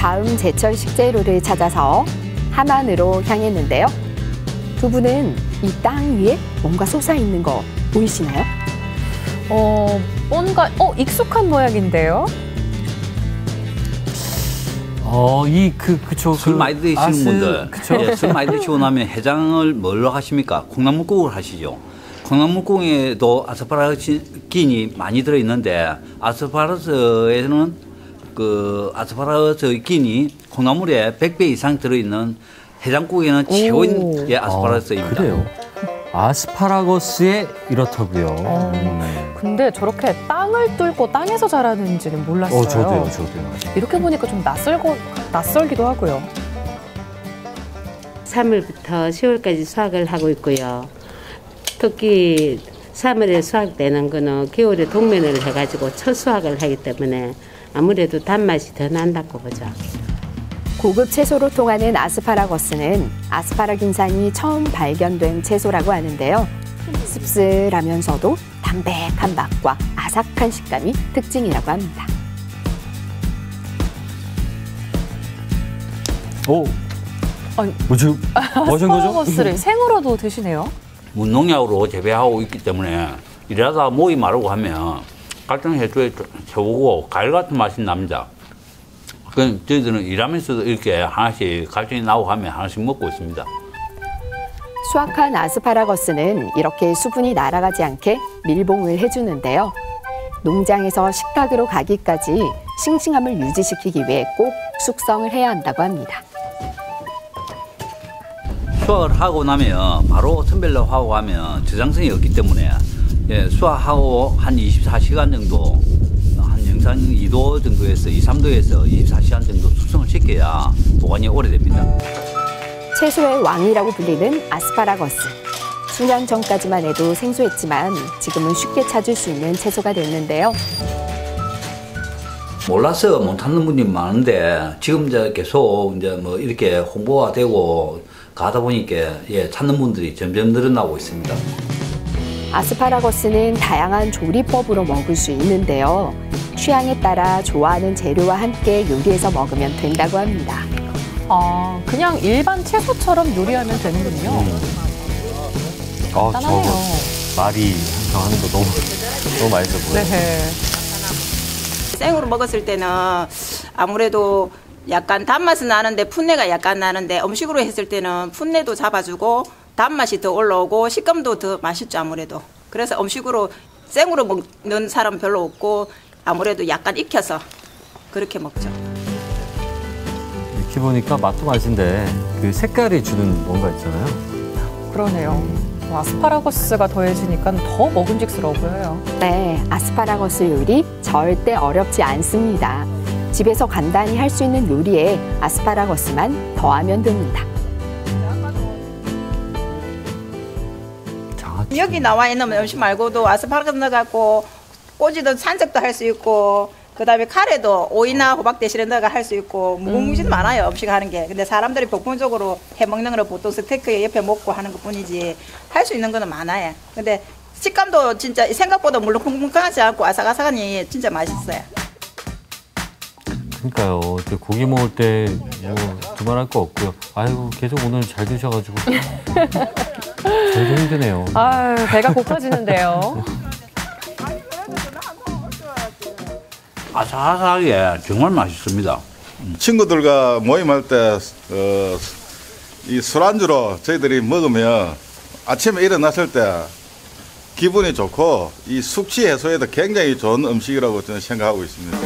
다음 제철 식재료를 찾아서 함안으로 향했는데요. 두 분은 이 땅 위에 뭔가 솟아 있는 거 보이시나요? 어, 뭔가 어 익숙한 모양인데요. 어, 이, 그, 그쵸. 술 그 많이 드시는 아스- 분들, 그쵸. 예, 술 많이 드시고 나면 해장을 뭘로 하십니까? 콩나물국을 하시죠. 콩나물국에도 아스파라긴이 많이 들어 있는데 아스파라스에는 그 아스파라스 낀이 콩나물에 100배 이상 들어있는 해장국에는 최고인 예, 아스파라스입니다. 아, 그래요. 아스파라거스의 이렇다고요. 어. 음. 근데 저렇게 땅을 뚫고 땅에서 자라는지는 몰랐어요. 어, 저도요, 저도요. 이렇게 보니까 좀 낯설고 낯설기도 하고요. 3월부터 10월까지 수확을 하고 있고요. 특히 3월에 수확되는 거는 겨울에 동면을 해가지고 첫 수확을 하기 때문에 아무래도 단맛이 더 난다고 보죠. 고급 채소로 통하는 아스파라거스는 아스파라긴산이 처음 발견된 채소라고 하는데요. 씁쓸하면서도 담백한 맛과 아삭한 식감이 특징이라고 합니다. 오. 아니. 뭐지? 뭐 하신 거죠? 스파라거스를 생으로도 드시네요. 무농약으로 재배하고 있기 때문에 이러다 모이 마르고 하면 갈등 해초에 채우고 과일 같은 맛이 납니다. 그 저희들은 일하면서도 이렇게 하나씩 갈등이 나오고 하면 하나씩 먹고 있습니다. 수확한 아스파라거스는 이렇게 수분이 날아가지 않게 밀봉을 해주는데요. 농장에서 식탁으로 가기까지 싱싱함을 유지시키기 위해 꼭 숙성을 해야 한다고 합니다. 수확을 하고 나면 바로 선별로 하고 하면 저장성이 없기 때문에 예, 수확하고 한 24시간 정도 한 영상 2도 정도에서 2, 3도에서 24시간 정도 숙성을 시켜야 보관이 오래됩니다. 채소의 왕이라고 불리는 아스파라거스. 수년 전까지만 해도 생소했지만 지금은 쉽게 찾을 수 있는 채소가 됐는데요. 몰라서 못하는 분이 많은데 지금 이제 계속 이제 뭐 이렇게 홍보가 되고 가다 보니까 예, 찾는 분들이 점점 늘어나고 있습니다. 아스파라거스는 다양한 조리법으로 먹을 수 있는데요. 취향에 따라 좋아하는 재료와 함께 요리해서 먹으면 된다고 합니다. 아, 그냥 일반 채소처럼 요리하면 되는군요. 아, 간단하네요. 저거 말이 항상 하는 거 너무, 너무 맛있어 보여요. 네. 생으로 먹었을 때는 아무래도 약간 단맛은 나는데 풋내가 약간 나는데 음식으로 했을 때는 풋내도 잡아주고 단맛이 더 올라오고 식감도 더 맛있죠 아무래도 그래서 음식으로 생으로 먹는 사람 별로 없고 아무래도 약간 익혀서 그렇게 먹죠. 이렇게 보니까 맛도 맛인데 그 색깔이 주는 뭔가 있잖아요. 그러네요. 아스파라거스가 더해지니까 더 먹음직스러워 보여요. 네, 아스파라거스 요리 절대 어렵지 않습니다. 집에서 간단히 할 수 있는 요리에 아스파라거스만 더하면 됩니다. 여기 나와 있는 음식 말고도 아스파라거스 넣어갖고 꼬지도 산적도 할 수 있고 그다음에 카레도 오이나 호박 대신에 넣어가 할 수 있고 무궁무진 많아요 음식 하는 게. 근데 사람들이 복분적으로 해 먹는 거는 보통 스테이크 옆에 먹고 하는 것뿐이지 할 수 있는 거는 많아요. 근데 식감도 진짜 생각보다 물론 쿵쿵하지 않고 아삭아삭하니 진짜 맛있어요. 그러니까요. 그 고기 먹을 때 뭐 두말할 거 없고요. 아이고 계속 오늘 잘 드셔가지고 저도 힘드네요. 아유, 배가 고파지는데요. 아삭아삭하게 정말 맛있습니다. 친구들과 모임할 때, 어, 이 술안주로 저희들이 먹으면 아침에 일어났을 때 기분이 좋고 이 숙취 해소에도 굉장히 좋은 음식이라고 저는 생각하고 있습니다.